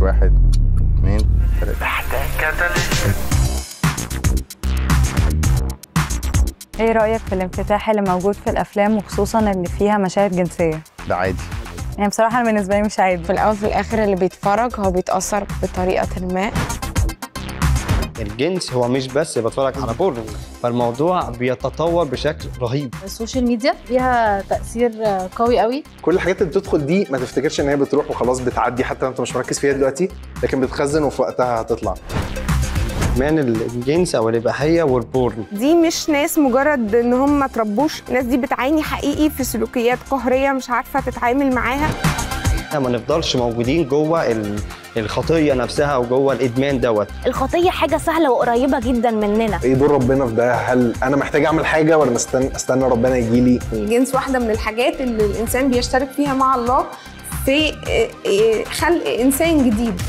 واحد اتنين تلاته إيه رأيك في الانفتاح اللي موجود في الأفلام وخصوصا اللي فيها مشاهد جنسية؟ ده عادي. يعني بصراحة أنا بالنسبة لي مش عادي. في الأول في الآخر اللي بيتفرج هو بيتأثر بطريقة ما. الجنس هو مش بس بتفرج على porn فالموضوع بيتطور بشكل رهيب. ال social media ليها تأثير قوي قوي. كل الحاجات اللي بتدخل دي ما تفتكرش إن هي بتروح وخلاص بتعدي حتى لو أنت مش مركز فيها دلوقتي لكن بتخزن وفي وقتها هتطلع. من الجنس أو الإباحية وال porn. دي مش ناس مجرد إن هم ما تربوش الناس دي بتعاني حقيقي في سلوكيات قهرية مش عارفة تتعامل معاها. إحنا ما نفضلش موجودين جوه ال- الخطية نفسها أو جوه الإدمان دوت. الخطية حاجة سهلة وقريبة جدا مننا. إيه دور ربنا في ده. هل أنا محتاج أعمل حاجة ولا مستنى استنى ربنا يجي لي؟ الجنس واحدة من الحاجات اللي الإنسان بيشترك فيها مع الله في إيه، إيه، خلق إنسان جديد.